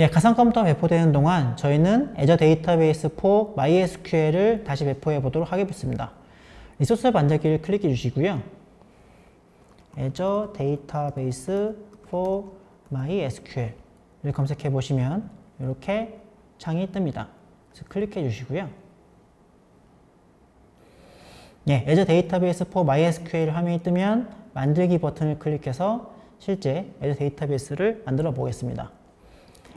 예, 가상 컴퓨터 배포되는 동안 저희는 Azure Database for MySQL을 다시 배포해 보도록 하겠습니다. 리소스 만들기를 클릭해 주시고요. Azure Database for MySQL을 검색해 보시면 이렇게 창이 뜹니다. 그래서 클릭해 주시고요. 예, Azure Database for MySQL 화면이 뜨면 만들기 버튼을 클릭해서 실제 Azure 데이터베이스를 만들어 보겠습니다.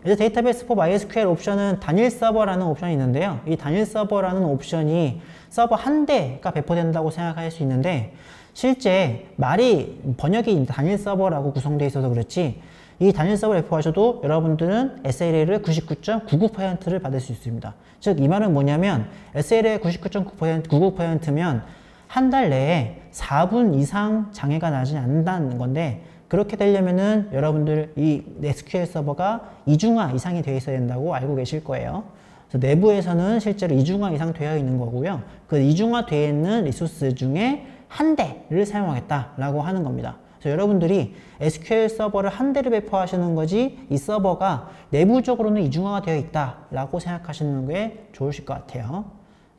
이제 Database for MySQL 옵션은 단일 서버라는 옵션이 있는데요. 이 단일 서버라는 옵션이 서버 한 대가 배포된다고 생각할 수 있는데 실제 말이 번역이 단일 서버라고 구성되어 있어서 그렇지 이 단일 서버 배포하셔도 여러분들은 SLA를 99.99%를 받을 수 있습니다. 즉 이 말은 뭐냐면 SLA 99.99%, 99%면 한 달 내에 4분 이상 장애가 나지 않는다는 건데 그렇게 되려면은 여러분들 이 SQL 서버가 이중화 이상이 되어 있어야 된다고 알고 계실 거예요. 그래서 내부에서는 실제로 이중화 이상 되어 있는 거고요. 그 이중화 되어 있는 리소스 중에 한 대를 사용하겠다라고 하는 겁니다. 그래서 여러분들이 SQL 서버를 한 대를 배포하시는 거지 이 서버가 내부적으로는 이중화가 되어 있다라고 생각하시는 게 좋으실 것 같아요.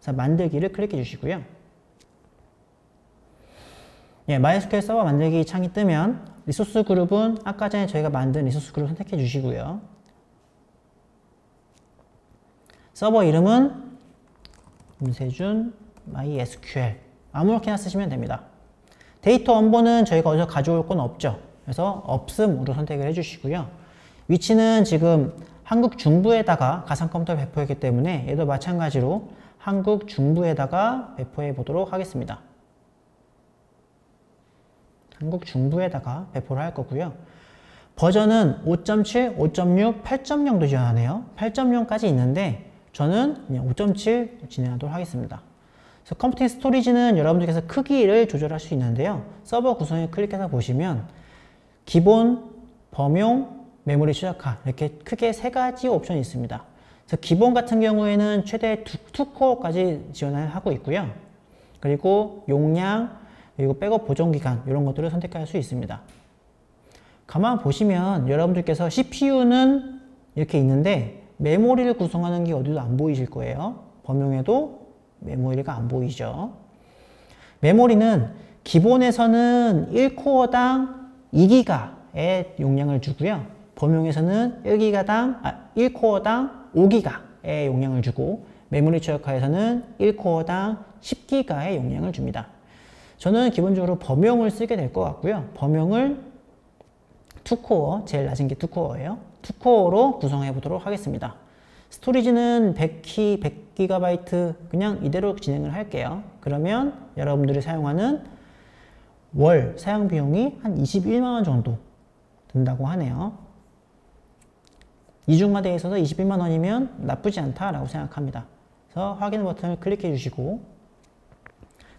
그래서 만들기를 클릭해 주시고요. 예, MySQL 서버 만들기 창이 뜨면 리소스 그룹은 아까 전에 저희가 만든 리소스 그룹 선택해 주시고요. 서버 이름은 문세준 MySQL 아무렇게나 쓰시면 됩니다. 데이터 원본은 저희가 어디서 가져올 건 없죠. 그래서 없음으로 선택을 해주시고요. 위치는 지금 한국 중부에다가 가상 컴퓨터 배포했기 때문에 얘도 마찬가지로 한국 중부에다가 배포해 보도록 하겠습니다. 한국 중부에다가 배포를 할 거고요. 버전은 5.7, 5.6, 8.0도 지원하네요. 8.0까지 있는데 저는 그냥 5.7 진행하도록 하겠습니다. 그래서 컴퓨팅 스토리지는 여러분들께서 크기를 조절할 수 있는데요. 서버 구성에 클릭해서 보시면 기본, 범용, 메모리 최적화 이렇게 크게 세 가지 옵션이 있습니다. 그래서 기본 같은 경우에는 최대 2코어까지 지원을 하고 있고요. 그리고 용량, 그리고 백업 보존 기간 이런 것들을 선택할 수 있습니다. 가만 보시면 여러분들께서 CPU는 이렇게 있는데 메모리를 구성하는 게 어디도 안 보이실 거예요. 범용에도 메모리가 안 보이죠. 메모리는 기본에서는 1코어당 2기가의 용량을 주고요. 범용에서는 1기가당, 아, 1코어당 5기가의 용량을 주고 메모리 최적화에서는 1코어당 10기가의 용량을 줍니다. 저는 기본적으로 범용을 쓰게 될 것 같고요. 범용을 2코어, 제일 낮은 게 2코어예요. 2코어로 구성해 보도록 하겠습니다. 스토리지는 100키, 100GB 그냥 이대로 진행을 할게요. 그러면 여러분들이 사용하는 월 사용 비용이 한 21만원 정도 든다고 하네요. 이중화되어 있어서 21만원이면 나쁘지 않다라고 생각합니다. 그래서 확인 버튼을 클릭해 주시고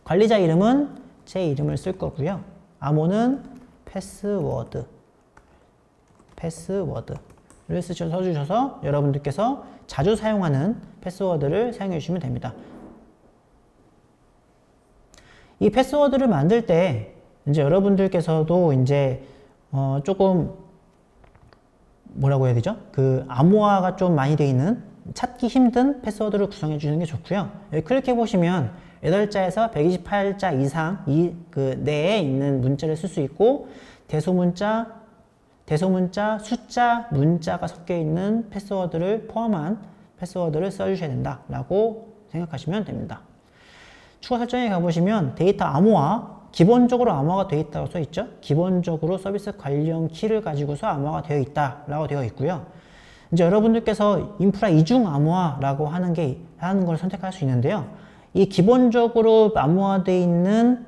관리자 이름은 제 이름을 쓸 거고요. 암호는 패스워드 패스워드를 써주셔서 여러분들께서 자주 사용하는 패스워드를 사용해 주시면 됩니다. 이 패스워드를 만들 때 이제 여러분들께서도 이제 어 조금 뭐라고 해야 되죠? 그 암호화가 좀 많이 되어 있는 찾기 힘든 패스워드를 구성해 주는 게 좋고요. 클릭해 보시면 8자에서 128자 이상 이 그 내에 있는 문자를 쓸 수 있고 대소문자, 대소문자, 숫자, 문자가 섞여 있는 패스워드를 포함한 패스워드를 써주셔야 된다라고 생각하시면 됩니다. 추가 설정에 가보시면 데이터 암호화, 기본적으로 암호화가 되어 있다고 써 있죠. 기본적으로 서비스 관련 키를 가지고서 암호화가 되어 있다라고 되어 있고요. 이제 여러분들께서 인프라 이중 암호화라고 하는 게 하는 걸 선택할 수 있는데요. 이 기본적으로 암호화되어 있는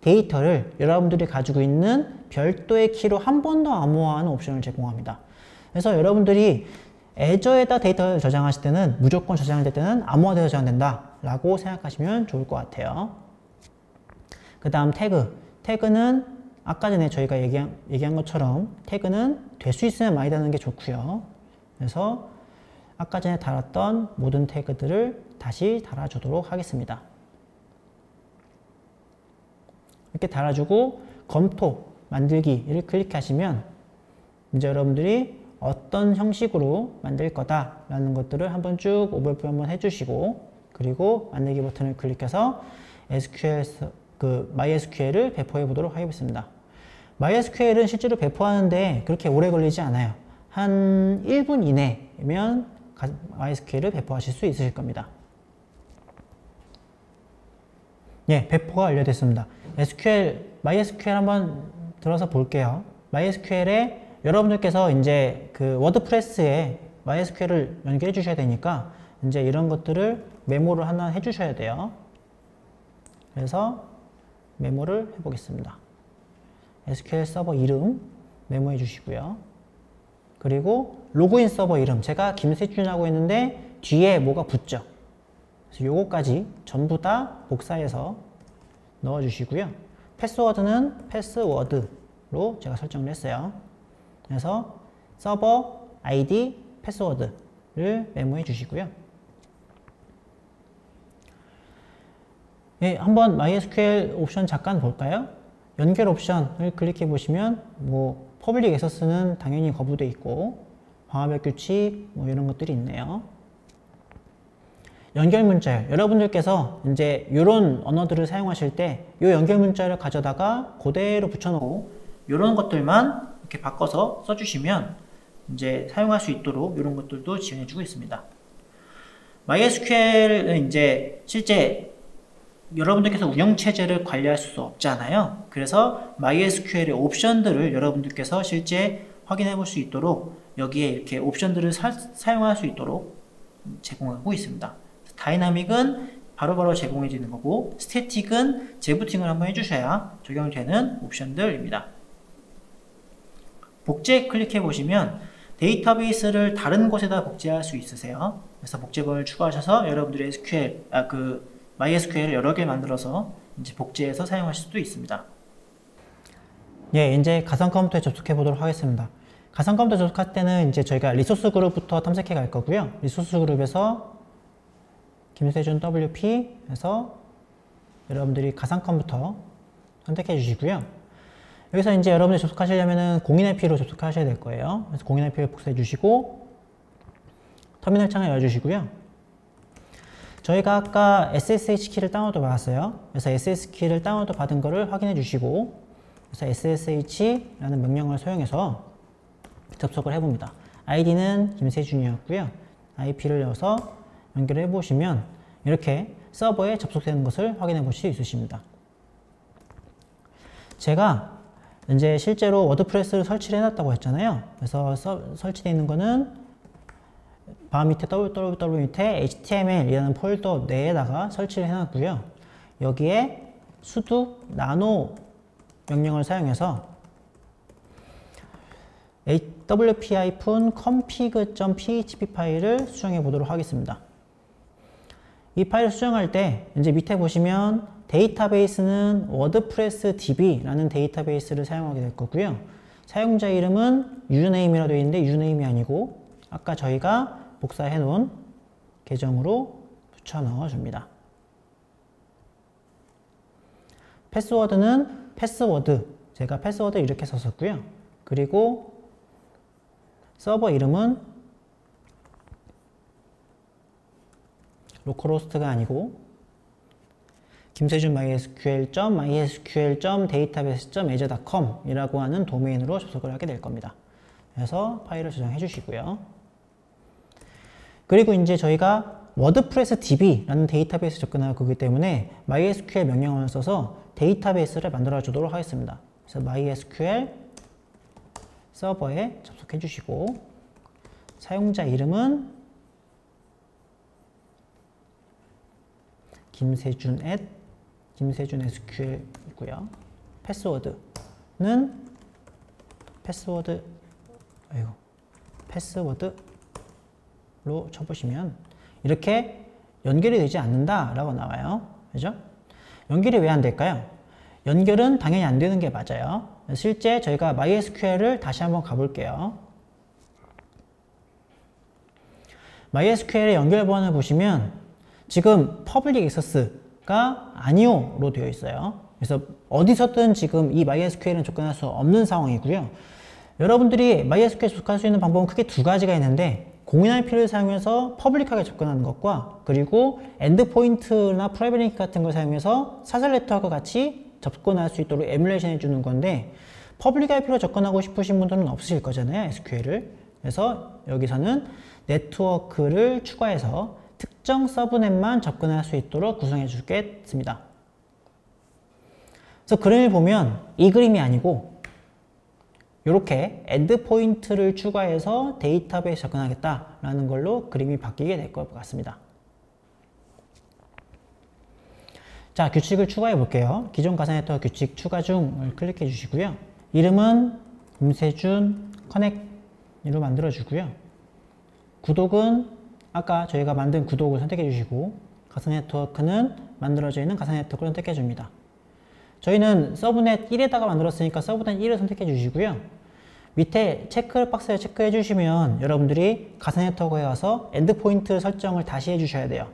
데이터를 여러분들이 가지고 있는 별도의 키로 한 번 더 암호화하는 옵션을 제공합니다. 그래서 여러분들이 Azure에다 데이터를 저장하실 때는 무조건 저장될 때는 암호화되어 저장된다 라고 생각하시면 좋을 것 같아요. 그 다음 태그. 태그는 아까 전에 저희가 얘기한, 얘기한 것처럼 태그는 될 수 있으면 많이 다는 게 좋고요. 그래서 아까 전에 달았던 모든 태그들을 다시 달아주도록 하겠습니다. 이렇게 달아주고 검토 만들기를 클릭하시면 이제 여러분들이 어떤 형식으로 만들 거다라는 것들을 한번 쭉 오버뷰 한번 해주시고 그리고 만들기 버튼을 클릭해서 SQL 그 MySQL을 배포해 보도록 하겠습니다. MySQL은 실제로 배포하는데 그렇게 오래 걸리지 않아요. 한 1분 이내면 MySQL을 배포하실 수 있으실 겁니다. 예, 배포가 완료됐습니다. SQL, MySQL 한번 들어서 볼게요. MySQL에 여러분들께서 이제 그 워드프레스에 MySQL을 연결해 주셔야 되니까 이제 이런 것들을 메모를 하나 해 주셔야 돼요. 그래서 메모를 해 보겠습니다. SQL 서버 이름 메모해 주시고요. 그리고 로그인 서버 이름 제가 김세준이라고 했는데 뒤에 뭐가 붙죠. 그래서 요거까지 전부 다 복사해서 넣어 주시고요. 패스워드는 패스워드로 제가 설정을 했어요. 그래서 서버 아이디 패스워드를 메모해 주시고요. 예, 한번 MySQL 옵션 잠깐 볼까요? 연결 옵션을 클릭해 보시면 뭐 public access는 당연히 거부돼 있고 방화벽 규칙 뭐 이런 것들이 있네요. 연결 문자열 여러분들께서 이제 이런 언어들을 사용하실 때 이 연결 문자를 가져다가 그대로 붙여놓은 이런 것들만 이렇게 바꿔서 써주시면 이제 사용할 수 있도록 이런 것들도 지원해주고 있습니다. MySQL은 이제 실제 여러분들께서 운영체제를 관리할 수 없잖아요. 그래서 MySQL의 옵션들을 여러분들께서 실제 확인해 볼 수 있도록 여기에 이렇게 옵션들을 사, 사용할 수 있도록 제공하고 있습니다. 다이나믹은 바로바로 제공해 주는 거고 스태틱은 재부팅을 한번 해주셔야 적용되는 옵션들입니다. 복제 클릭해 보시면 데이터베이스를 다른 곳에다 복제할 수 있으세요. 그래서 복제본을 추가하셔서 여러분들의 SQL, 아, 그 MySQL을 여러 개 만들어서 이제 복제해서 사용하실 수도 있습니다. 예, 이제 가상 컴퓨터에 접속해 보도록 하겠습니다. 가상 컴퓨터 접속할 때는 이제 저희가 리소스 그룹부터 탐색해 갈 거고요. 리소스 그룹에서 김세준 WP 해서 여러분들이 가상 컴퓨터 선택해 주시고요. 여기서 이제 여러분들이 접속하시려면 공인 IP로 접속하셔야 될 거예요. 그래서 공인 IP를 복사해 주시고 터미널 창을 열어주시고요. 저희가 아까 SSH 키를 다운로드 받았어요. 그래서 SSH 키를 다운로드 받은 거를 확인해 주시고 그래서 SSH라는 명령을 사용해서 접속을 해봅니다. 아이디는 김세준이었고요. IP를 넣어서 연결해 보시면 이렇게 서버에 접속되는 것을 확인해 보실 수 있으십니다. 제가 이제 실제로 워드프레스를 설치를 해놨다고 했잖아요. 그래서 서, 설치되어 있는 거는 바 밑에 www 밑에 html이라는 폴더 내에다가 설치를 해놨고요. 여기에 sudo nano 명령을 사용해서 wp-config.php 파일을 수정해 보도록 하겠습니다. 이 파일을 수정할 때 이제 밑에 보시면 데이터베이스는 WordPress DB라는 데이터베이스를 사용하게 될 거고요. 사용자 이름은 username이라 되어 있는데 username이 아니고 아까 저희가 복사해 놓은 계정으로 붙여 넣어 줍니다. 패스워드는 패스워드 제가 패스워드 이렇게 썼었고요. 그리고 서버 이름은 localhost가 아니고 김세준 mysql.mysql.database.azure.com 이라고 하는 도메인으로 접속을 하게 될 겁니다. 그래서 파일을 저장해 주시고요. 그리고 이제 저희가 WordPress DB라는 데이터베이스 접근할 거기 때문에 MySQL 명령어를 써서 데이터베이스를 만들어 주도록 하겠습니다. 그래서 MySQL 서버에 접속해 주시고 사용자 이름은 김세준 at 김세준 SQL이고요. 패스워드는 패스워드 아이고 패스워드 로 쳐보시면 이렇게 연결이 되지 않는다 라고 나와요. 그죠? 연결이 왜 안 될까요? 연결은 당연히 안 되는 게 맞아요. 실제 저희가 MySQL을 다시 한번 가볼게요. MySQL의 연결 번호를 보시면 지금 public access가 아니오로 되어 있어요. 그래서 어디서든 지금 이 MySQL은 접근할 수 없는 상황이고요. 여러분들이 MySQL에 접속할 수 있는 방법은 크게 두 가지가 있는데 공인 IP를 사용해서 public하게 접근하는 것과 그리고 endpoint나 private 같은 걸 사용해서 사설 네트워크 같이 접근할 수 있도록 에뮬레이션 해주는 건데 public IP로 접근하고 싶으신 분들은 없으실 거잖아요 SQL을 그래서 여기서는 네트워크를 추가해서 특정 subnet만 접근할 수 있도록 구성해 주겠습니다 그래서 그림을 보면 이 그림이 아니고 이렇게 endpoint를 추가해서 데이터베이스 접근하겠다라는 걸로 그림이 바뀌게 될 것 같습니다. 자, 규칙을 추가해 볼게요. 기존 가상네트워크 규칙 추가 중을 클릭해 주시고요. 이름은 임세준 connect으로 만들어 주고요. 구독은 아까 저희가 만든 구독을 선택해 주시고 가상 네트워크는 만들어져 있는 가상 네트워크를 선택해 줍니다. 저희는 subnet 1에다가 만들었으니까 subnet 1을 선택해 주시고요. 밑에 체크 박스에 체크해 주시면 여러분들이 가상 네트워크에 가서 endpoint 설정을 다시 해 주셔야 돼요.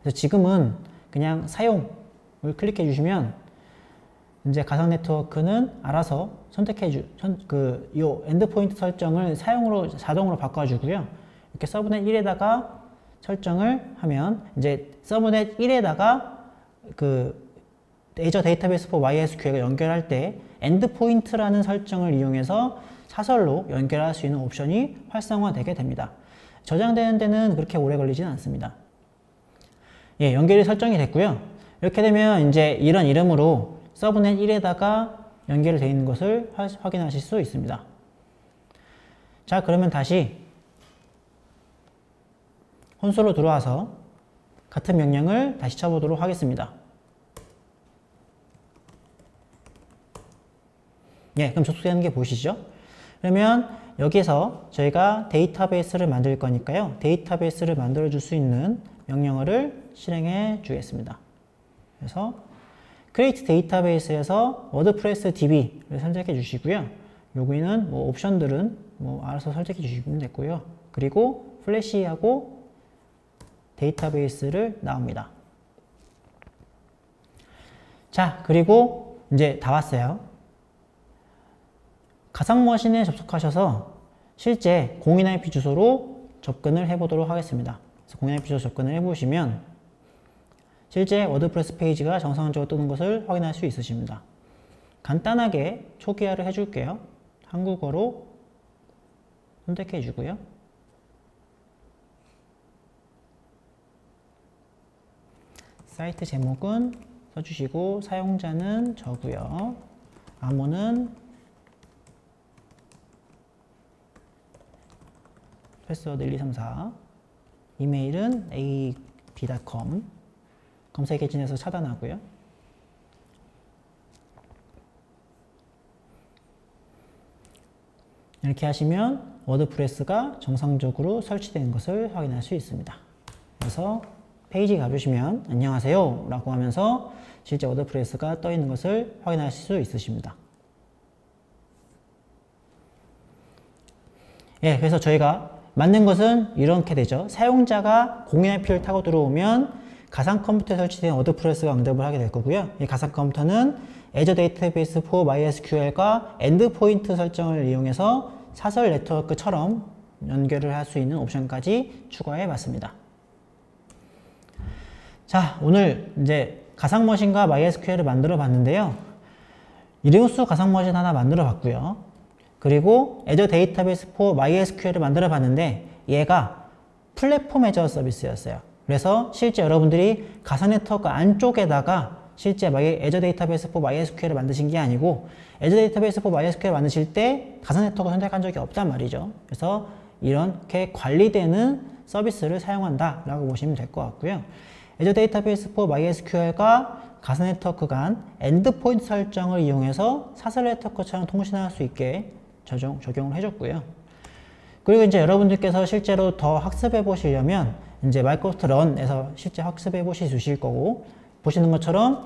그래서 지금은 그냥 사용을 클릭해 주시면 이제 가상 네트워크는 알아서 선택해 주, 그, 요 endpoint 설정을 사용으로 자동으로 바꿔주고요. 이렇게 subnet 1에다가 설정을 하면 이제 subnet 1에다가 그 Azure Database for MySQL과 연결할 때 endpoint라는 설정을 이용해서 사설로 연결할 수 있는 옵션이 활성화되게 됩니다. 저장되는 데는 그렇게 오래 걸리지는 않습니다. 예, 연결이 설정이 됐고요. 이렇게 되면 이제 이런 이름으로 서브넷 1에다가 연결이 되어 있는 것을 확인하실 수 있습니다. 자, 그러면 다시 콘솔로 들어와서 같은 명령을 다시 쳐보도록 하겠습니다. 예, 그럼 접속되는 게 보이시죠? 그러면 여기서 저희가 데이터베이스를 만들 거니까요. 데이터베이스를 만들어 줄 수 있는 명령어를 실행해 주겠습니다. 그래서 create database에서 WordPress db를 선택해 주시고요. 여기는 뭐 옵션들은 뭐 알아서 설정해 주시면 됐고요. 그리고 flush하고 데이터베이스를 나옵니다. 자, 그리고 이제 다 왔어요. 가상머신에 접속하셔서 실제 공인 IP 주소로 접근을 해보도록 하겠습니다. 그래서 공인 IP 주소 접근을 해보시면 실제 WordPress 페이지가 정상적으로 뜨는 것을 확인할 수 있으십니다. 간단하게 초기화를 해줄게요. 한국어로 선택해 주고요. 사이트 제목은 써주시고 사용자는 저고요. 암호는 패스워드 1234 이메일은 ab.com 검색 엔진에서 차단하고요. 이렇게 하시면 WordPress가 정상적으로 설치된 것을 확인할 수 있습니다. 그래서 페이지 가주시면 안녕하세요 라고 하면서 실제 WordPress가 떠 있는 것을 확인하실 수 있으십니다. 예, 그래서 저희가 만든 것은 이렇게 되죠. 사용자가 공인 IP를 타고 들어오면 가상 컴퓨터에 설치된 WordPress가 응답을 하게 될 거고요. 이 가상 컴퓨터는 Azure Database for MySQL과 endpoint 설정을 이용해서 사설 네트워크처럼 연결을 할 수 있는 옵션까지 추가해 봤습니다. 자, 오늘 이제 가상 머신과 MySQL을 만들어 봤는데요. 이리우스 가상 머신 하나 만들어 봤고요. 그리고 Azure Database for MySQL을 만들어 봤는데 얘가 플랫폼 애저 서비스였어요. 그래서 실제 여러분들이 가상 네트워크 안쪽에다가 실제 Azure Database for MySQL을 만드신 게 아니고 Azure Database for MySQL 만드실 때 가상 네트워크 선택한 적이 없단 말이죠. 그래서 이렇게 관리되는 서비스를 사용한다 라고 보시면 될 것 같고요. Azure Database for MySQL과 가상 네트워크 간 endpoint 설정을 이용해서 사설 네트워크처럼 통신할 수 있게 적용, 적용을 해줬고요. 그리고 이제 여러분들께서 실제로 더 학습해 보시려면 이제 Microsoft Learn에서 실제 학습해 보실 수 있을 거고 보시는 것처럼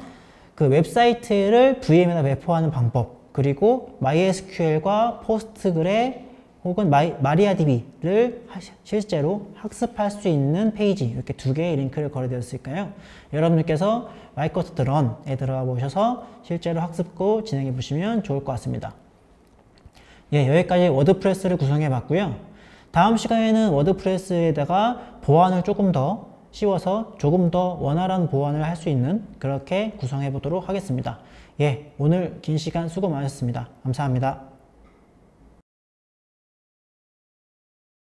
그 웹사이트를 VM에다 배포하는 방법 그리고 MySQL과 Postgre 혹은 마이, MariaDB를 실제로 학습할 수 있는 페이지 이렇게 두 개의 링크를 걸어드렸으니까요. 여러분들께서 Microsoft Learn에 들어가 보셔서 실제로 학습고 진행해 보시면 좋을 것 같습니다. 예, 여기까지 WordPress를 구성해 봤고요. 다음 시간에는 WordPress에다가 보안을 조금 더 씌워서 조금 더 원활한 보안을 할 수 있는 그렇게 구성해 보도록 하겠습니다. 예, 오늘 긴 시간 수고 많으셨습니다. 감사합니다.